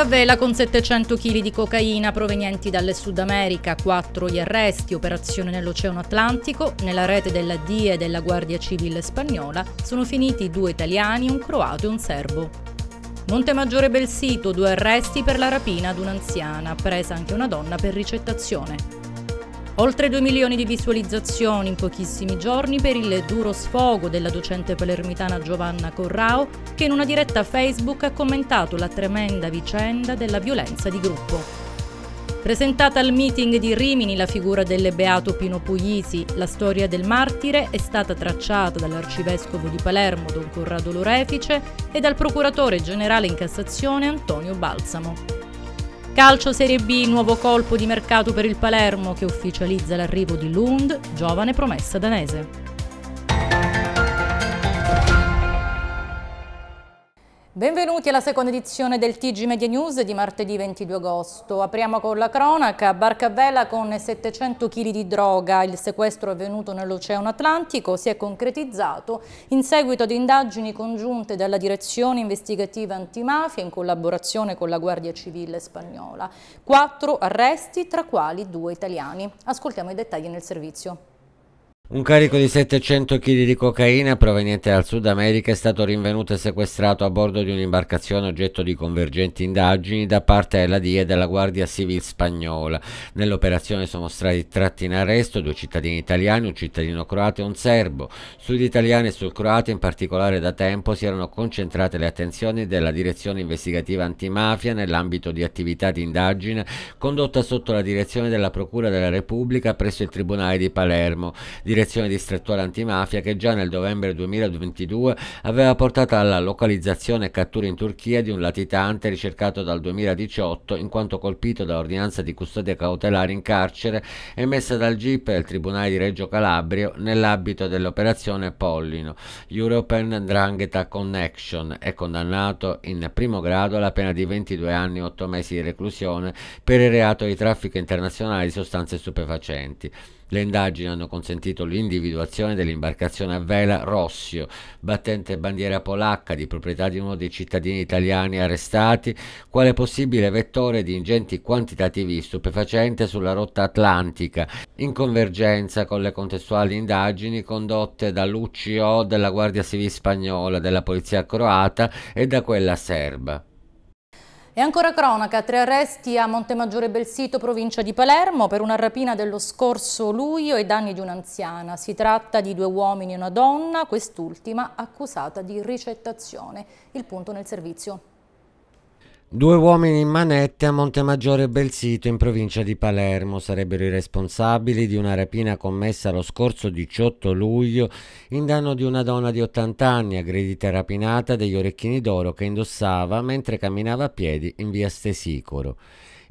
A vela con 700 kg di cocaina provenienti dalle Sud America, 4 gli arresti, operazione nell'Oceano Atlantico, nella rete della DIE e della Guardia Civile spagnola sono finiti due italiani, un croato e un serbo. Montemaggiore Belsito, due arresti per la rapina ad un'anziana, presa anche una donna per ricettazione. Oltre 2 milioni di visualizzazioni in pochissimi giorni per il duro sfogo della docente palermitana Giovanna Corrao, che in una diretta Facebook ha commentato la tremenda vicenda della violenza di gruppo. Presentata al meeting di Rimini la figura del beato Pino Puglisi, la storia del martire è stata tracciata dall'arcivescovo di Palermo Don Corrado Lorefice e dal procuratore generale in Cassazione Antonio Balsamo. Calcio Serie B, nuovo colpo di mercato per il Palermo che ufficializza l'arrivo di Lund, giovane promessa danese. Benvenuti alla seconda edizione del TG Media News di martedì 22 agosto. Apriamo con la cronaca. Barca a vela con 700 kg di droga. Il sequestro avvenuto nell'Oceano Atlantico si è concretizzato in seguito ad indagini congiunte dalla Direzione Investigativa Antimafia in collaborazione con la Guardia Civile spagnola. Quattro arresti, tra quali due italiani. Ascoltiamo i dettagli nel servizio. Un carico di 700 kg di cocaina proveniente dal Sud America è stato rinvenuto e sequestrato a bordo di un'imbarcazione oggetto di convergenti indagini da parte della DIA e della Guardia Civile spagnola. Nell'operazione sono stati tratti in arresto due cittadini italiani, un cittadino croato e un serbo. Sugli italiani e sul croato in particolare da tempo si erano concentrate le attenzioni della Direzione Investigativa Antimafia nell'ambito di attività di indagine condotta sotto la direzione della Procura della Repubblica presso il Tribunale di Palermo direzione distrettuale antimafia che già nel novembre 2022 aveva portato alla localizzazione e cattura in Turchia di un latitante ricercato dal 2018 in quanto colpito da ordinanza di custodia cautelare in carcere emessa dal GIP del Tribunale di Reggio Calabrio nell'ambito dell'operazione Pollino. European Drangheta Connection è condannato in primo grado alla pena di 22 anni e 8 mesi di reclusione per il reato di traffico internazionale di sostanze stupefacenti. Le indagini hanno consentito l'individuazione dell'imbarcazione a vela Rossio, battente bandiera polacca di proprietà di uno dei cittadini italiani arrestati, quale possibile vettore di ingenti quantitativi di stupefacente sulla rotta atlantica, in convergenza con le contestuali indagini condotte dall'UCO della Guardia Civile spagnola, della Polizia croata e da quella serba. E ancora cronaca, tre arresti a Montemaggiore Belsito, provincia di Palermo, per una rapina dello scorso luglio e danni di un'anziana. Si tratta di due uomini e una donna, quest'ultima accusata di ricettazione. Il punto nel servizio. Due uomini in manette a Montemaggiore Belsito in provincia di Palermo sarebbero i responsabili di una rapina commessa lo scorso 18 luglio in danno di una donna di 80 anni aggredita e rapinata degli orecchini d'oro che indossava mentre camminava a piedi in via Stesicoro.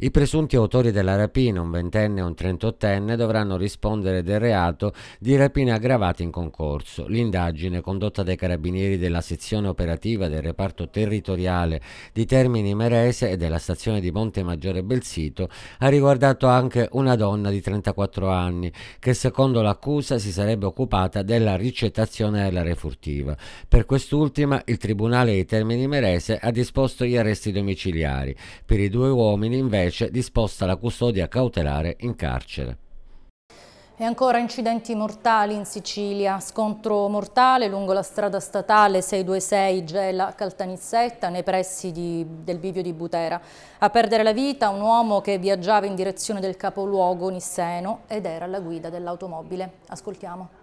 I presunti autori della rapina, un ventenne e un trentottenne, dovranno rispondere del reato di rapina aggravata in concorso. L'indagine, condotta dai carabinieri della sezione operativa del reparto territoriale di Termini Merese e della stazione di Monte Maggiore Belsito, ha riguardato anche una donna di 34 anni che secondo l'accusa si sarebbe occupata della ricettazione della refurtiva. Per quest'ultima il Tribunale di Termini Merese ha disposto gli arresti domiciliari. Per i due uomini invece invece disposta la custodia cautelare in carcere. E ancora incidenti mortali in Sicilia, scontro mortale lungo la strada statale 626 Gela Caltanissetta nei pressi di, del bivio di Butera. A perdere la vita un uomo che viaggiava in direzione del capoluogo Nisseno ed era alla guida dell'automobile. Ascoltiamo.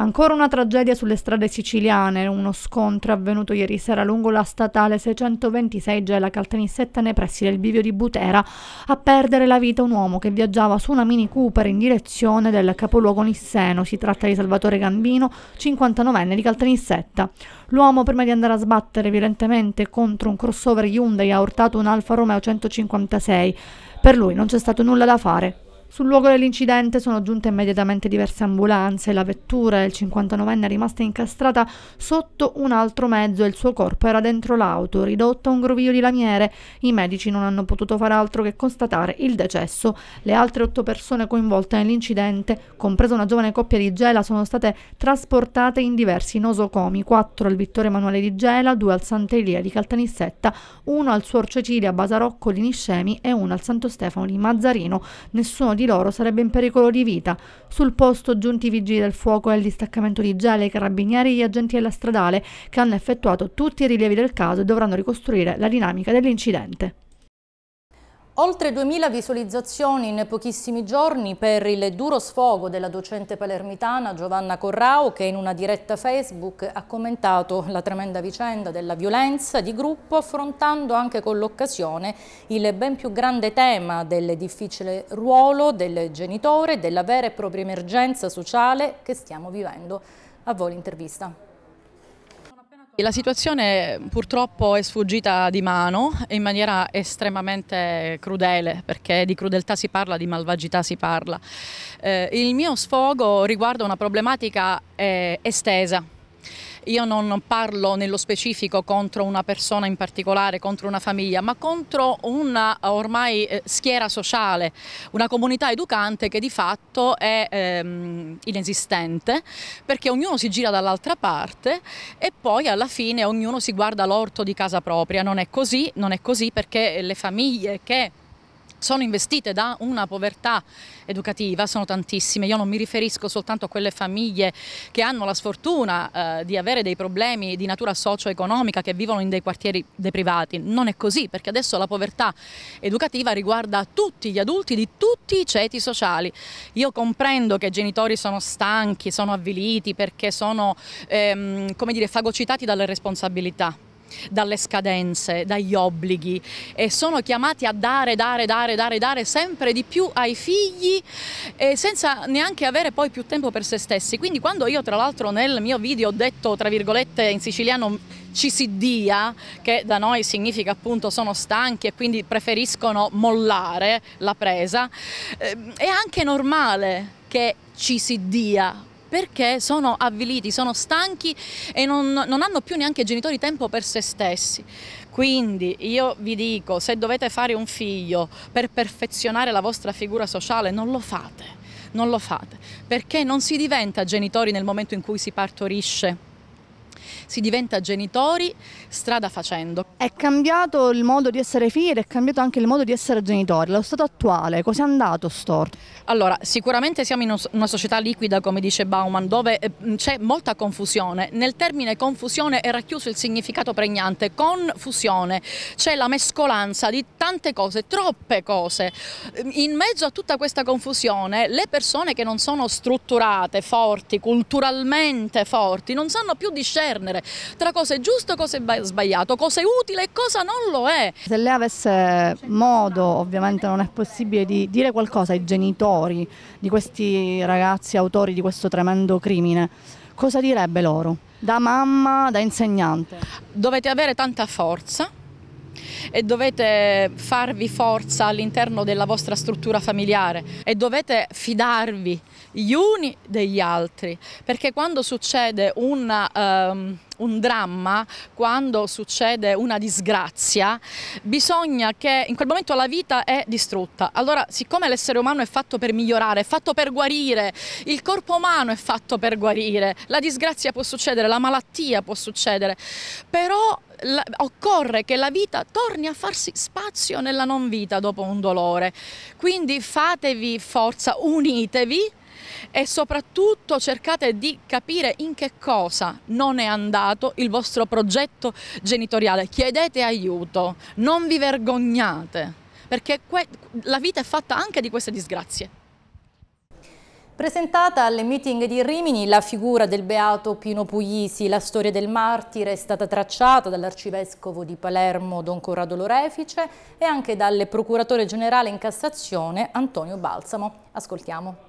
Ancora una tragedia sulle strade siciliane, uno scontro avvenuto ieri sera lungo la statale 626 Gela Caltanissetta nei pressi del bivio di Butera, a perdere la vita un uomo che viaggiava su una Mini Cooper in direzione del capoluogo nisseno. Si tratta di Salvatore Gambino, 59enne di Caltanissetta. L'uomo, prima di andare a sbattere violentemente contro un crossover Hyundai, ha urtato un Alfa Romeo 156. Per lui non c'è stato nulla da fare. Sul luogo dell'incidente sono giunte immediatamente diverse ambulanze, la vettura del 59enne è rimasta incastrata sotto un altro mezzo e il suo corpo era dentro l'auto, ridotto a un groviglio di lamiere. I medici non hanno potuto fare altro che constatare il decesso. Le altre otto persone coinvolte nell'incidente, compresa una giovane coppia di Gela, sono state trasportate in diversi nosocomi, quattro al Vittorio Emanuele di Gela, due al Santa Elia di Caltanissetta, uno al Suor Cecilia Basarocco di Niscemi e uno al Santo Stefano di Mazzarino. Nessuno di loro sarebbe in pericolo di vita. Sul posto giunti i vigili del fuoco e il distaccamento di Gela, i carabinieri e gli agenti della stradale che hanno effettuato tutti i rilievi del caso e dovranno ricostruire la dinamica dell'incidente. Oltre 2000 visualizzazioni in pochissimi giorni per il duro sfogo della docente palermitana Giovanna Corrao che in una diretta Facebook ha commentato la tremenda vicenda della violenza di gruppo affrontando anche con l'occasione il ben più grande tema del difficile ruolo del genitore della vera e propria emergenza sociale che stiamo vivendo. A voi l'intervista. La situazione purtroppo è sfuggita di mano in maniera estremamente crudele, perché di crudeltà si parla, di malvagità si parla. Eh, il mio sfogo riguarda una problematica eh, estesa io non parlo nello specifico contro una persona in particolare, contro una famiglia, ma contro una ormai eh, schiera sociale, una comunità educante che di fatto è ehm, inesistente perché ognuno si gira dall'altra parte e poi alla fine ognuno si guarda l'orto di casa propria. Non è così, non è così perché le famiglie che sono investite da una povertà educativa, sono tantissime, io non mi riferisco soltanto a quelle famiglie che hanno la sfortuna eh, di avere dei problemi di natura socio-economica, che vivono in dei quartieri deprivati, non è così perché adesso la povertà educativa riguarda tutti gli adulti di tutti i ceti sociali. Io comprendo che i genitori sono stanchi, sono avviliti perché sono ehm, dire, fagocitati dalle responsabilità dalle scadenze, dagli obblighi e sono chiamati a dare, dare, dare, dare, dare sempre di più ai figli eh, senza neanche avere poi più tempo per se stessi. Quindi quando io tra l'altro nel mio video ho detto tra virgolette in siciliano ci si dia, che da noi significa appunto sono stanchi e quindi preferiscono mollare la presa, eh, è anche normale che ci si dia perché sono avviliti, sono stanchi e non, non hanno più neanche genitori tempo per se stessi. Quindi io vi dico, se dovete fare un figlio per perfezionare la vostra figura sociale, non lo fate, non lo fate, perché non si diventa genitori nel momento in cui si partorisce si diventa genitori strada facendo. È cambiato il modo di essere figli ed è cambiato anche il modo di essere genitori. Lo stato attuale, cos'è andato storto? Allora, sicuramente siamo in una società liquida, come dice Bauman, dove eh, c'è molta confusione. Nel termine confusione è racchiuso il significato pregnante. Confusione, c'è la mescolanza di tante cose, troppe cose. In mezzo a tutta questa confusione, le persone che non sono strutturate, forti, culturalmente forti, non sanno più discernere distinguere tra cosa è giusto e cosa è sbagliato, cosa è utile e cosa non lo è. Se lei avesse modo, ovviamente non è possibile, di dire qualcosa ai genitori di questi ragazzi autori di questo tremendo crimine, cosa direbbe loro? Da mamma, da insegnante? Dovete avere tanta forza e dovete farvi forza all'interno della vostra struttura familiare e dovete fidarvi gli uni degli altri perché quando succede una... Um, un dramma, quando succede una disgrazia, bisogna che in quel momento la vita è distrutta. Allora, siccome l'essere umano è fatto per migliorare, è fatto per guarire, il corpo umano è fatto per guarire, la disgrazia può succedere, la malattia può succedere, però la, occorre che la vita torni a farsi spazio nella non vita dopo un dolore. Quindi fatevi forza, unitevi e soprattutto cercate di capire in che cosa non è andato il vostro progetto genitoriale. Chiedete aiuto, non vi vergognate, perché la vita è fatta anche di queste disgrazie. Presentata alle meeting di Rimini la figura del beato Pino Puglisi, la storia del martire è stata tracciata dall'arcivescovo di Palermo Don Corrado Lorefice e anche dal procuratore generale in Cassazione Antonio Balsamo. Ascoltiamo.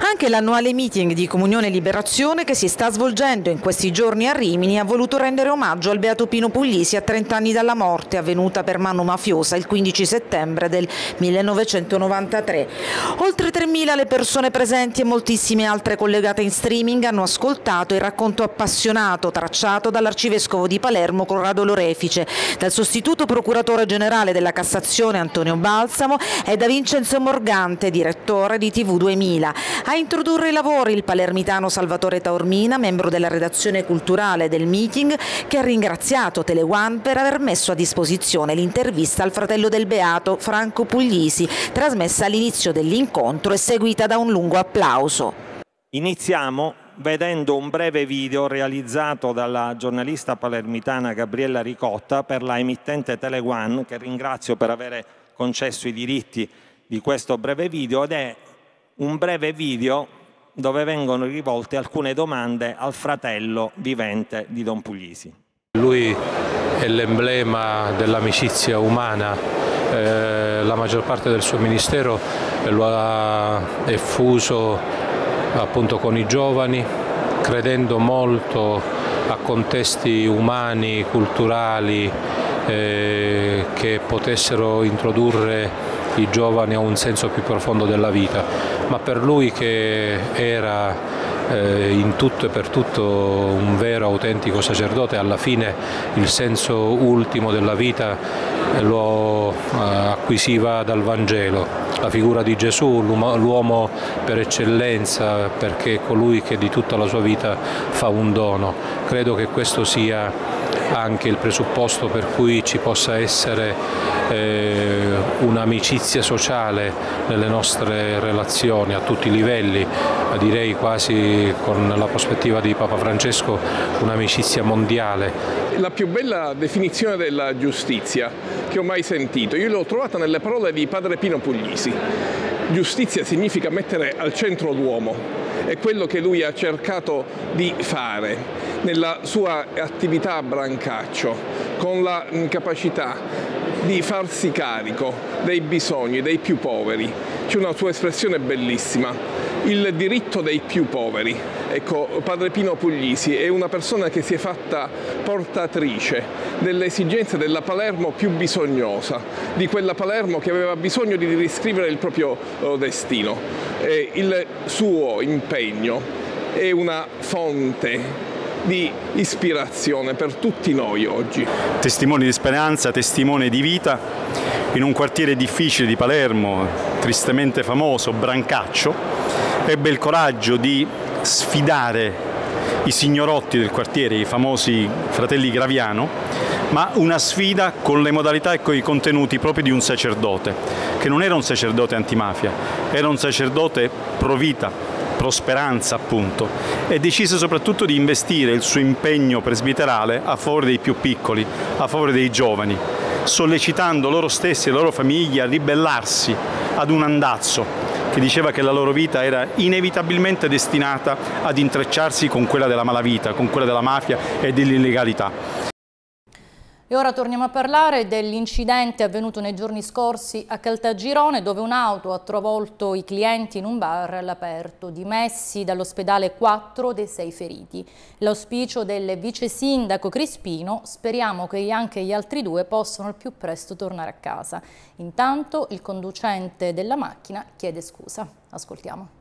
Anche l'annuale meeting di Comunione e Liberazione che si sta svolgendo in questi giorni a Rimini ha voluto rendere omaggio al Beato Pino Puglisi a 30 anni dalla morte avvenuta per mano mafiosa il 15 settembre del 1993. Oltre 3.000 le persone presenti e moltissime altre collegate in streaming hanno ascoltato il racconto appassionato tracciato dall'arcivescovo di Palermo Corrado Lorefice, dal sostituto procuratore generale della Cassazione Antonio Balsamo e da Vincenzo Morgante, direttore di TV 2000. A introdurre i lavori il palermitano Salvatore Taormina, membro della redazione culturale del meeting, che ha ringraziato Teleone per aver messo a disposizione l'intervista al fratello del Beato, Franco Puglisi, trasmessa all'inizio dell'incontro e seguita da un lungo applauso. Iniziamo vedendo un breve video realizzato dalla giornalista palermitana Gabriella Ricotta per la emittente Teleone, che ringrazio per aver concesso i diritti di questo breve video ed è un breve video dove vengono rivolte alcune domande al fratello vivente di Don Puglisi. Lui è l'emblema dell'amicizia umana, eh, la maggior parte del suo ministero lo ha effuso appunto con i giovani, credendo molto a contesti umani, culturali eh, che potessero introdurre i giovani a un senso più profondo della vita, ma per lui che era eh, in tutto e per tutto un vero autentico sacerdote, alla fine il senso ultimo della vita lo eh, acquisiva dal Vangelo, la figura di Gesù, l'uomo per eccellenza, perché è colui che di tutta la sua vita fa un dono. Credo che questo sia anche il presupposto per cui ci possa essere eh, un'amicizia sociale nelle nostre relazioni a tutti i livelli, direi quasi con la prospettiva di Papa Francesco un'amicizia mondiale. La più bella definizione della giustizia che ho mai sentito, io l'ho trovata nelle parole di Padre Pino Puglisi. Giustizia significa mettere al centro l'uomo, è quello che lui ha cercato di fare nella sua attività a Brancaccio, con la capacità di farsi carico dei bisogni dei più poveri. C'è una sua espressione bellissima, il diritto dei più poveri. Ecco, Padre Pino Puglisi è una persona che si è fatta portatrice delle esigenze della Palermo più bisognosa, di quella Palermo che aveva bisogno di riscrivere il proprio oh, destino. E il suo impegno è una fonte di ispirazione per tutti noi oggi. Testimone di speranza, testimone di vita, in un quartiere difficile di Palermo, tristemente famoso, Brancaccio, ebbe il coraggio di sfidare i signorotti del quartiere, i famosi fratelli Graviano, ma una sfida con le modalità e con i contenuti proprio di un sacerdote, che non era un sacerdote antimafia, era un sacerdote pro vita, prosperanza appunto, e decise soprattutto di investire il suo impegno presbiterale a favore dei più piccoli, a favore dei giovani, sollecitando loro stessi e le loro famiglie a ribellarsi ad un andazzo che diceva che la loro vita era inevitabilmente destinata ad intrecciarsi con quella della malavita, con quella della mafia e dell'illegalità. E ora torniamo a parlare dell'incidente avvenuto nei giorni scorsi a Caltagirone dove un'auto ha travolto i clienti in un bar all'aperto, dimessi dall'ospedale 4 dei 6 feriti. L'auspicio del vice sindaco Crispino, speriamo che anche gli altri due possano al più presto tornare a casa. Intanto il conducente della macchina chiede scusa. Ascoltiamo.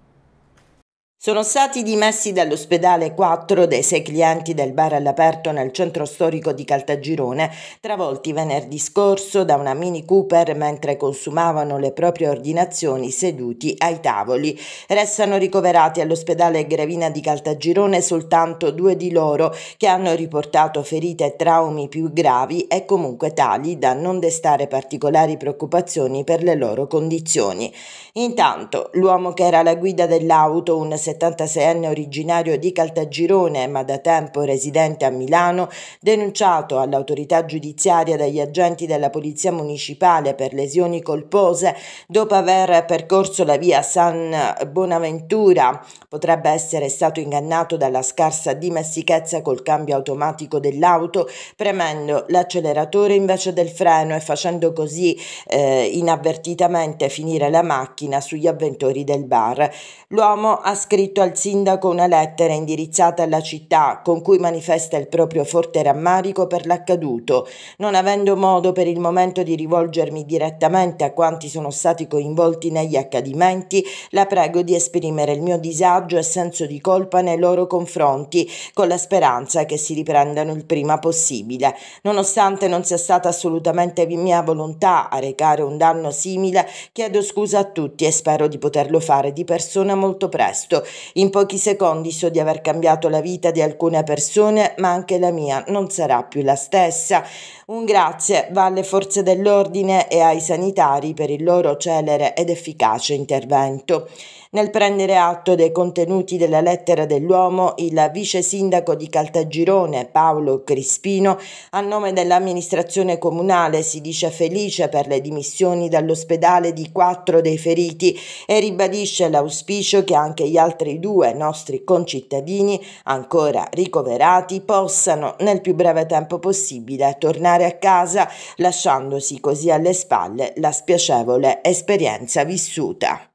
Sono stati dimessi dall'ospedale quattro dei sei clienti del bar all'aperto nel centro storico di Caltagirone, travolti venerdì scorso da una Mini Cooper mentre consumavano le proprie ordinazioni seduti ai tavoli. Restano ricoverati all'ospedale Gravina di Caltagirone soltanto due di loro che hanno riportato ferite e traumi più gravi e comunque tali da non destare particolari preoccupazioni per le loro condizioni. Intanto l'uomo che era alla guida dell'auto, un 76enne originario di Caltagirone ma da tempo residente a Milano, denunciato all'autorità giudiziaria dagli agenti della Polizia Municipale per lesioni colpose dopo aver percorso la via San Bonaventura, potrebbe essere stato ingannato dalla scarsa dimestichezza col cambio automatico dell'auto, premendo l'acceleratore invece del freno e facendo così eh, inavvertitamente finire la macchina sugli avventori del bar. L'uomo ha scritto al sindaco una lettera indirizzata alla città con cui manifesta il proprio forte rammarico per l'accaduto. Non avendo modo per il momento di rivolgermi direttamente a quanti sono stati coinvolti negli accadimenti, la prego di esprimere il mio disagio e senso di colpa nei loro confronti, con la speranza che si riprendano il prima possibile. Nonostante non sia stata assolutamente mia volontà a recare un danno simile, chiedo scusa a tutti e spero di poterlo fare di persona molto presto. In pochi secondi so di aver cambiato la vita di alcune persone, ma anche la mia non sarà più la stessa. Un grazie va alle forze dell'ordine e ai sanitari per il loro celere ed efficace intervento. Nel prendere atto dei contenuti della lettera dell'uomo, il vice sindaco di Caltagirone, Paolo Crispino, a nome dell'amministrazione comunale si dice felice per le dimissioni dall'ospedale di quattro dei feriti e ribadisce l'auspicio che anche gli altri due nostri concittadini ancora ricoverati possano nel più breve tempo possibile tornare a casa lasciandosi così alle spalle la spiacevole esperienza vissuta.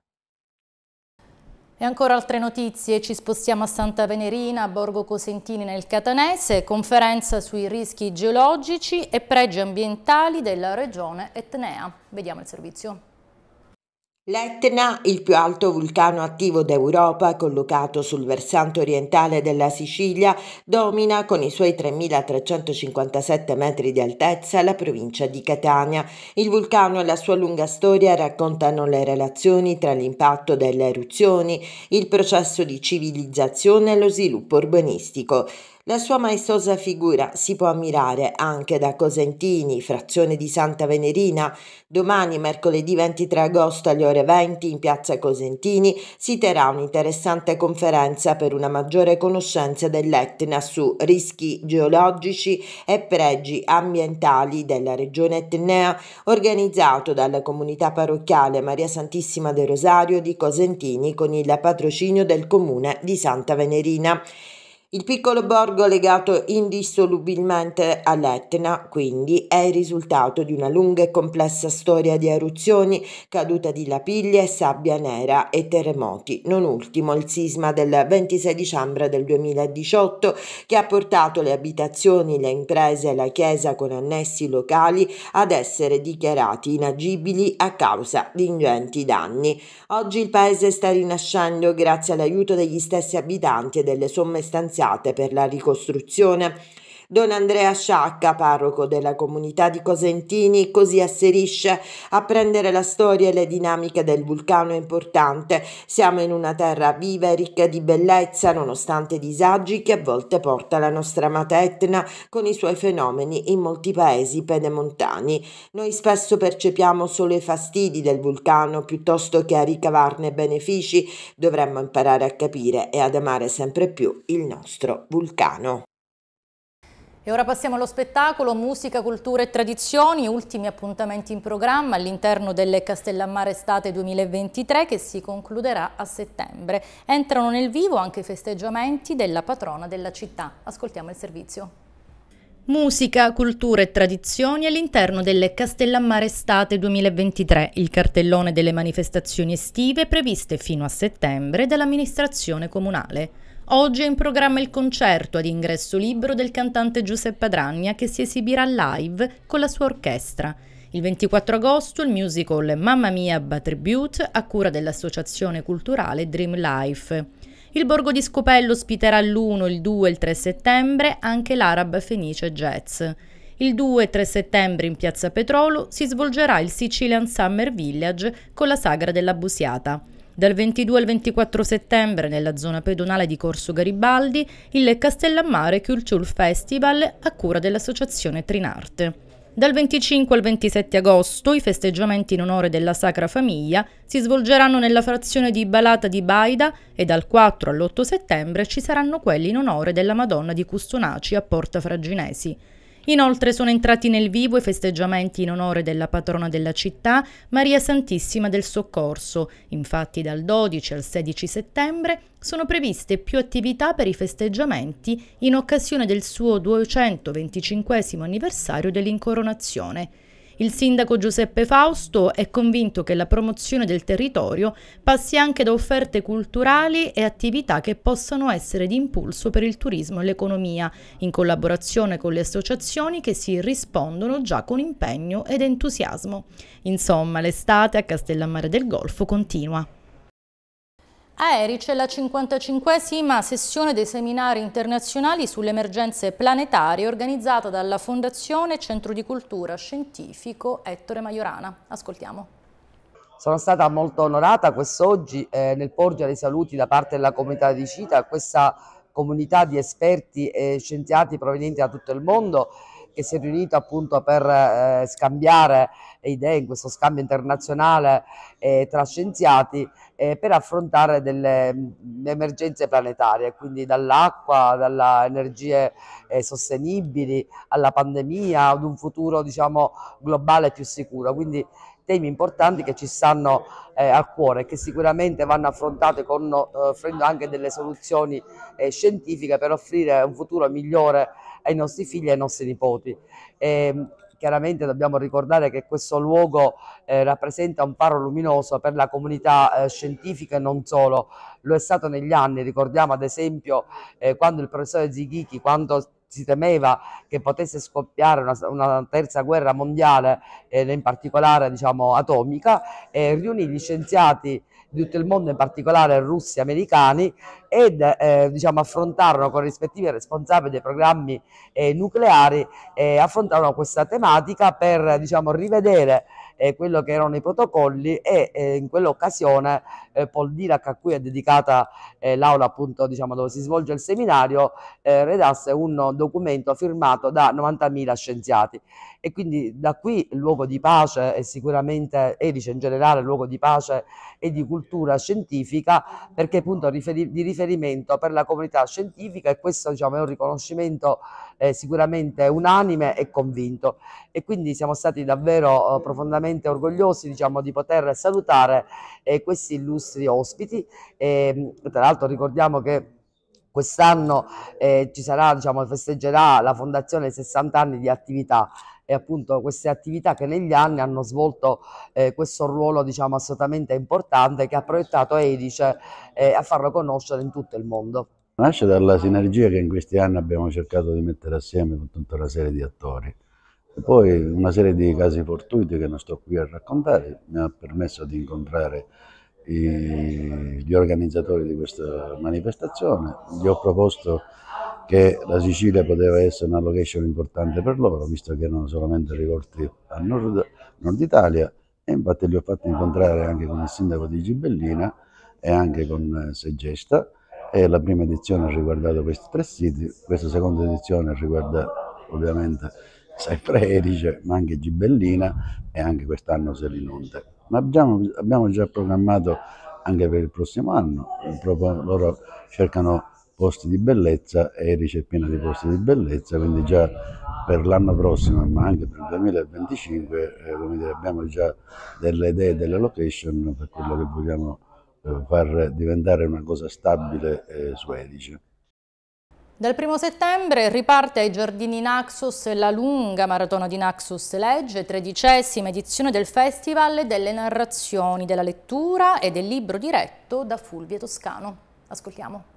E ancora altre notizie, ci spostiamo a Santa Venerina, a Borgo Cosentini nel Catanese, conferenza sui rischi geologici e pregi ambientali della regione Etnea. Vediamo il servizio. L'Etna, il più alto vulcano attivo d'Europa, collocato sul versante orientale della Sicilia, domina con i suoi 3.357 metri di altezza la provincia di Catania. Il vulcano e la sua lunga storia raccontano le relazioni tra l'impatto delle eruzioni, il processo di civilizzazione e lo sviluppo urbanistico. La sua maestosa figura si può ammirare anche da Cosentini, frazione di Santa Venerina. Domani, mercoledì 23 agosto alle ore 20 in piazza Cosentini si terrà un'interessante conferenza per una maggiore conoscenza dell'Etna su rischi geologici e pregi ambientali della regione etnea, organizzato dalla comunità parrocchiale Maria Santissima del Rosario di Cosentini con il patrocinio del comune di Santa Venerina. Il piccolo borgo legato indissolubilmente all'Etna, quindi, è il risultato di una lunga e complessa storia di eruzioni, caduta di lapiglie, sabbia nera e terremoti, non ultimo il sisma del 26 dicembre del 2018 che ha portato le abitazioni, le imprese e la chiesa con annessi locali ad essere dichiarati inagibili a causa di ingenti danni. Oggi il paese sta rinascendo grazie all'aiuto degli stessi abitanti e delle somme stanziate finanziate per la ricostruzione. Don Andrea Sciacca, parroco della comunità di Cosentini, così asserisce a prendere la storia e le dinamiche del vulcano importante. Siamo in una terra viva e ricca di bellezza, nonostante i disagi che a volte porta la nostra amata Etna con i suoi fenomeni in molti paesi pedemontani. Noi spesso percepiamo solo i fastidi del vulcano piuttosto che a ricavarne benefici. Dovremmo imparare a capire e ad amare sempre più il nostro vulcano. E ora passiamo allo spettacolo, musica, cultura e tradizioni, ultimi appuntamenti in programma all'interno delle Castellammare Estate 2023 che si concluderà a settembre. Entrano nel vivo anche i festeggiamenti della patrona della città. Ascoltiamo il servizio. Musica, cultura e tradizioni all'interno delle Castellammare Estate 2023, il cartellone delle manifestazioni estive previste fino a settembre dall'amministrazione comunale. Oggi è in programma il concerto ad ingresso libero del cantante Giuseppe Dragna che si esibirà live con la sua orchestra. Il 24 agosto il musical Mamma Mia Bad Tribute a cura dell'associazione culturale Dream Life. Il Borgo di Scopello ospiterà l'1, il 2 e il 3 settembre anche l'Arab Fenice Jazz. Il 2 e 3 settembre in Piazza Petrolo si svolgerà il Sicilian Summer Village con la Sagra della Busiata. Dal 22 al 24 settembre nella zona pedonale di Corso Garibaldi il Castellammare Culture Festival a cura dell'associazione Trinarte. Dal 25 al 27 agosto i festeggiamenti in onore della Sacra Famiglia si svolgeranno nella frazione di Balata di Baida e dal 4 all'8 settembre ci saranno quelli in onore della Madonna di Custonaci a Porta Fraginesi. Inoltre sono entrati nel vivo i festeggiamenti in onore della patrona della città, Maria Santissima del Soccorso. Infatti dal 12 al 16 settembre sono previste più attività per i festeggiamenti in occasione del suo 225 anniversario dell'incoronazione. Il sindaco Giuseppe Fausto è convinto che la promozione del territorio passi anche da offerte culturali e attività che possano essere di impulso per il turismo e l'economia, in collaborazione con le associazioni che si rispondono già con impegno ed entusiasmo. Insomma, l'estate a Castellammare del Golfo continua. A Erich è la 55esima sessione dei seminari internazionali sulle emergenze planetarie organizzata dalla Fondazione Centro di Cultura Scientifico Ettore Majorana. Ascoltiamo. Sono stata molto onorata quest'oggi eh, nel porgere i saluti da parte della comunità di Cita a questa comunità di esperti e scienziati provenienti da tutto il mondo che si è riunito appunto per eh, scambiare idee in questo scambio internazionale eh, tra scienziati eh, per affrontare delle mh, emergenze planetarie, quindi dall'acqua, dalle energie eh, sostenibili, alla pandemia, ad un futuro diciamo globale più sicuro. Quindi temi importanti che ci stanno eh, al cuore e che sicuramente vanno affrontati con, eh, offrendo anche delle soluzioni eh, scientifiche per offrire un futuro migliore ai nostri figli e ai nostri nipoti. E, ehm, chiaramente dobbiamo ricordare che questo luogo eh, rappresenta un faro luminoso per la comunità eh, scientifica e non solo, lo è stato negli anni, ricordiamo ad esempio eh, quando il professore Zighichi, quando si temeva che potesse scoppiare una, una terza guerra mondiale, eh, in particolare diciamo, atomica, eh, riunì gli scienziati di tutto il mondo, in particolare russi e americani, ed eh, diciamo, affrontarono con i rispettivi responsabili dei programmi eh, nucleari, affrontarono questa tematica per diciamo, rivedere eh, quello che erano i protocolli e eh, in quell'occasione eh, Paul Dirac, a cui è dedicata eh, l'aula appunto diciamo, dove si svolge il seminario, eh, redasse un documento firmato da 90.000 scienziati e quindi da qui il luogo di pace e sicuramente Edice in generale luogo di pace e di cultura scientifica perché appunto di riferimento per la comunità scientifica e questo diciamo, è un riconoscimento eh, sicuramente unanime e convinto. E quindi siamo stati davvero eh, profondamente orgogliosi diciamo, di poter salutare eh, questi illustri ospiti. E, tra l'altro ricordiamo che quest'anno eh, ci sarà, diciamo, festeggerà la fondazione 60 anni di attività e appunto queste attività che negli anni hanno svolto eh, questo ruolo diciamo assolutamente importante che ha proiettato Edice eh, a farlo conoscere in tutto il mondo. Nasce dalla sinergia che in questi anni abbiamo cercato di mettere assieme con tutta una serie di attori. E poi una serie di casi fortuiti che non sto qui a raccontare mi ha permesso di incontrare i, gli organizzatori di questa manifestazione. Gli ho proposto che la Sicilia poteva essere una location importante per loro, visto che erano solamente rivolti a nord, nord Italia, e infatti li ho fatti incontrare anche con il sindaco di Gibellina e anche con eh, Segesta e la prima edizione ha riguardato questi tre siti, questa seconda edizione riguarda ovviamente sempre Erice, ma anche Gibellina e anche quest'anno Selinonte. Ma abbiamo, abbiamo, già programmato anche per il prossimo anno, proprio loro cercano posti di bellezza e Erice è piena di posti di bellezza, quindi già per l'anno prossimo, ma anche per il 2025, eh, dire, abbiamo già delle idee, delle location per quello che vogliamo eh, far diventare una cosa stabile eh, su Edice. Dal primo settembre riparte ai giardini Naxos la lunga maratona di Naxos Legge, tredicesima edizione del festival delle narrazioni, della lettura e del libro diretto da Fulvio Toscano. Ascoltiamo.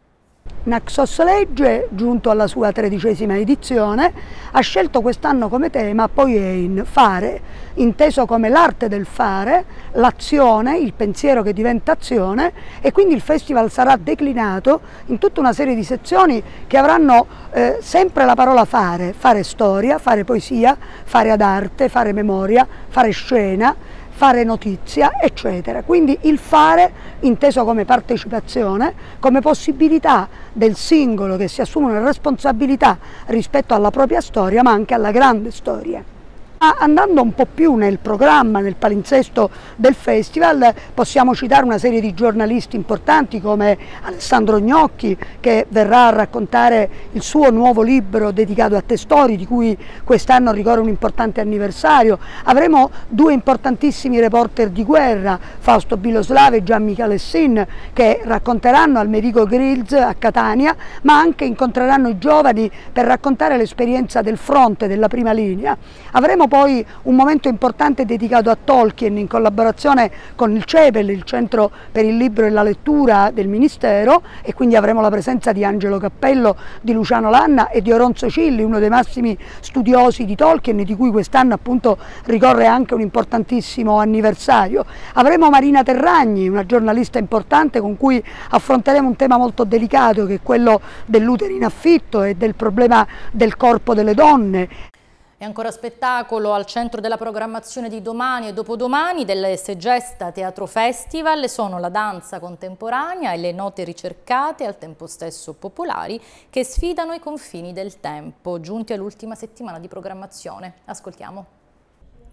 Naxos Legge, giunto alla sua tredicesima edizione, ha scelto quest'anno come tema Poiein, fare, inteso come l'arte del fare, l'azione, il pensiero che diventa azione e quindi il festival sarà declinato in tutta una serie di sezioni che avranno eh, sempre la parola fare, fare storia, fare poesia, fare ad arte, fare memoria, fare scena, fare notizia, eccetera. Quindi il fare inteso come partecipazione, come possibilità del singolo che si assume una responsabilità rispetto alla propria storia, ma anche alla grande storia. Andando un po' più nel programma, nel palinsesto del festival, possiamo citare una serie di giornalisti importanti come Alessandro Gnocchi che verrà a raccontare il suo nuovo libro dedicato a testori di cui quest'anno ricorre un importante anniversario. Avremo due importantissimi reporter di guerra, Fausto Biloslave e Gian Michalessin, che racconteranno al Medico Grills a Catania, ma anche incontreranno i giovani per raccontare l'esperienza del fronte, della prima linea. Avremo poi un momento importante dedicato a Tolkien in collaborazione con il CEPEL, il Centro per il Libro e la Lettura del Ministero e quindi avremo la presenza di Angelo Cappello, di Luciano Lanna e di Oronzo Cilli, uno dei massimi studiosi di Tolkien di cui quest'anno appunto ricorre anche un importantissimo anniversario. Avremo Marina Terragni, una giornalista importante con cui affronteremo un tema molto delicato che è quello dell'utero in affitto e del problema del corpo delle donne. E ancora spettacolo al centro della programmazione di domani e dopodomani del Segesta Teatro Festival sono la danza contemporanea e le note ricercate, al tempo stesso popolari, che sfidano i confini del tempo, giunti all'ultima settimana di programmazione. Ascoltiamo.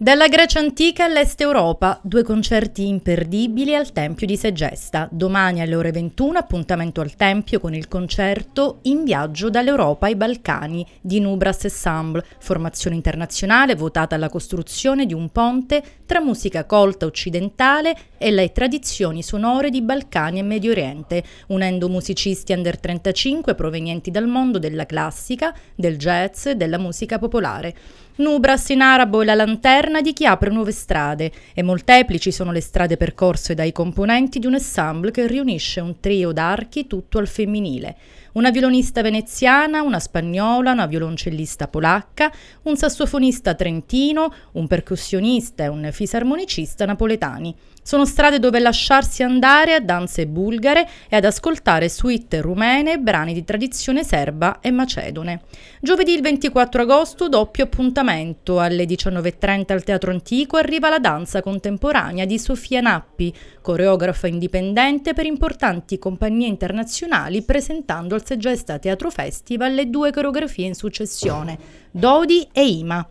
Dalla Grecia antica all'Est Europa, due concerti imperdibili al Tempio di Segesta. Domani alle ore 21 appuntamento al Tempio con il concerto In viaggio dall'Europa ai Balcani di Nubras Ensemble, formazione internazionale votata alla costruzione di un ponte tra musica colta occidentale e le tradizioni sonore di Balcani e Medio Oriente, unendo musicisti under 35 provenienti dal mondo della classica, del jazz e della musica popolare. Nubras in arabo è la lanterna di chi apre nuove strade e molteplici sono le strade percorse dai componenti di un ensemble che riunisce un trio d'archi tutto al femminile. Una violonista veneziana, una spagnola, una violoncellista polacca, un sassofonista trentino, un percussionista e un fisarmonicista napoletani. Sono strade dove lasciarsi andare a danze bulgare e ad ascoltare suite rumene e brani di tradizione serba e macedone. Giovedì il 24 agosto, doppio appuntamento. Alle 19.30 al Teatro Antico arriva la danza contemporanea di Sofia Nappi, coreografa indipendente per importanti compagnie internazionali, presentando al Segesta Teatro Festival le due coreografie in successione, Dodi e Ima.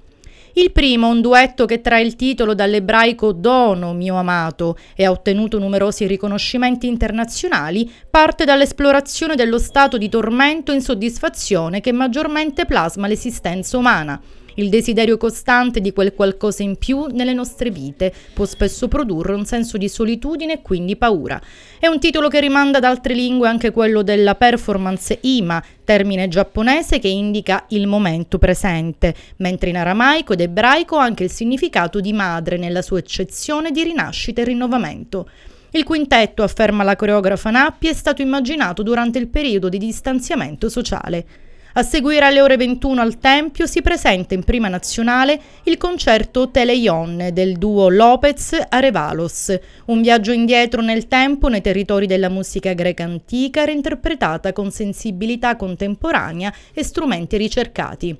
Il primo, un duetto che trae il titolo dall'ebraico Dono, mio amato, e ha ottenuto numerosi riconoscimenti internazionali, parte dall'esplorazione dello stato di tormento e insoddisfazione che maggiormente plasma l'esistenza umana il desiderio costante di quel qualcosa in più nelle nostre vite può spesso produrre un senso di solitudine e quindi paura. È un titolo che rimanda ad altre lingue anche quello della performance ima, termine giapponese che indica il momento presente, mentre in aramaico ed ebraico ha anche il significato di madre nella sua eccezione di rinascita e rinnovamento. Il quintetto, afferma la coreografa Nappi, è stato immaginato durante il periodo di distanziamento sociale. A seguire alle ore 21 al Tempio si presenta in prima nazionale il concerto Teleion del duo Lopez-Arevalos, un viaggio indietro nel tempo nei territori della musica greca antica reinterpretata con sensibilità contemporanea e strumenti ricercati.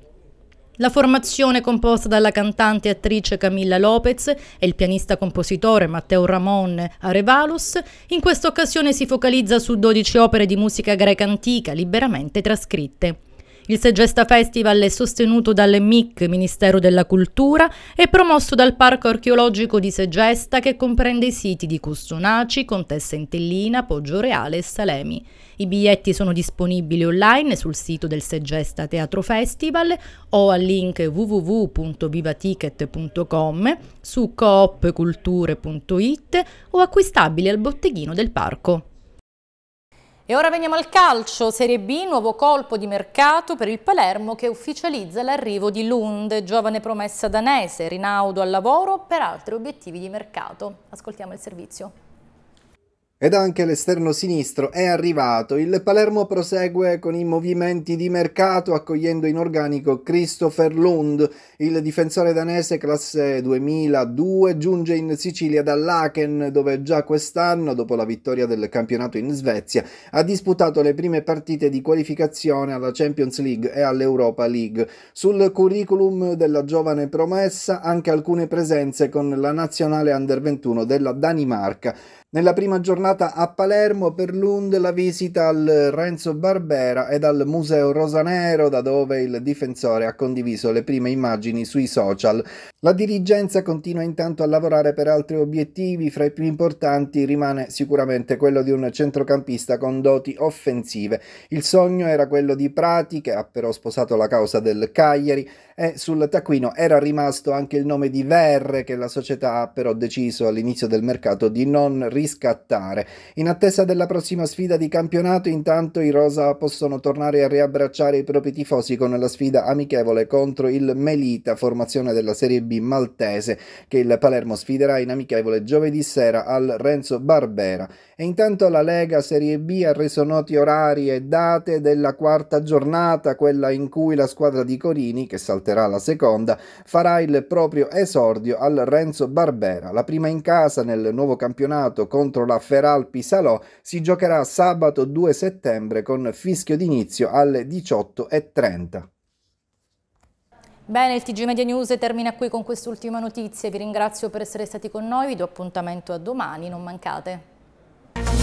La formazione composta dalla cantante e attrice Camilla Lopez e il pianista compositore Matteo Ramon Arevalos in questa occasione si focalizza su 12 opere di musica greca antica liberamente trascritte. Il Segesta Festival è sostenuto dal MIC, Ministero della Cultura, e promosso dal Parco Archeologico di Segesta che comprende i siti di Custonaci, Contessa Intellina, Poggio Reale e Salemi. I biglietti sono disponibili online sul sito del Segesta Teatro Festival o al link www.vivaticket.com, su coopculture.it o acquistabili al botteghino del parco. E ora veniamo al calcio, Serie B, nuovo colpo di mercato per il Palermo che ufficializza l'arrivo di Lund, giovane promessa danese, Rinaudo al lavoro per altri obiettivi di mercato. Ascoltiamo il servizio. Ed anche l'esterno sinistro è arrivato. Il Palermo prosegue con i movimenti di mercato accogliendo in organico Christopher Lund. Il difensore danese classe 2002 giunge in Sicilia dall'Aken dove già quest'anno, dopo la vittoria del campionato in Svezia, ha disputato le prime partite di qualificazione alla Champions League e all'Europa League. Sul curriculum della giovane promessa anche alcune presenze con la nazionale under 21 della Danimarca. Nella prima giornata a Palermo per Lund la visita al Renzo Barbera ed al Museo Rosanero da dove il difensore ha condiviso le prime immagini sui social. La dirigenza continua intanto a lavorare per altri obiettivi, fra i più importanti rimane sicuramente quello di un centrocampista con doti offensive. Il sogno era quello di Prati, che ha però sposato la causa del Cagliari, e sul taccuino era rimasto anche il nome di Verre, che la società ha però deciso all'inizio del mercato di non riscattare. In attesa della prossima sfida di campionato, intanto i Rosa possono tornare a riabbracciare i propri tifosi con la sfida amichevole contro il Melita, formazione della Serie B maltese che il Palermo sfiderà in amichevole giovedì sera al Renzo Barbera. E intanto la Lega Serie B ha reso noti orari e date della quarta giornata, quella in cui la squadra di Corini, che salterà la seconda, farà il proprio esordio al Renzo Barbera. La prima in casa nel nuovo campionato contro la Feralpi Salò si giocherà sabato 2 settembre con fischio d'inizio alle 18.30. Bene, il TG Media News termina qui con quest'ultima notizia. Vi ringrazio per essere stati con noi, vi do appuntamento a domani, non mancate.